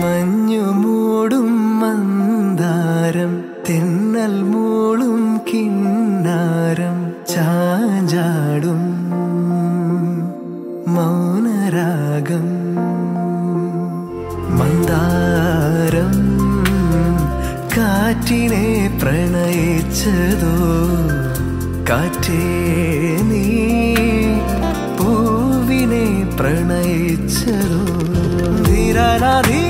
മഞ്ഞു മൂടും മന്ദാരം തെന്നൽ മൂളും കിന്നാരം ചാഞ്ചാടും മൗനരാഗം. മന്ദാരം കാറ്റിനെ പ്രണയിച്ചതോ? കാറ്റേ നീ പൂവിനെ പ്രണയിച്ചതോ? ധീരനാ ധീര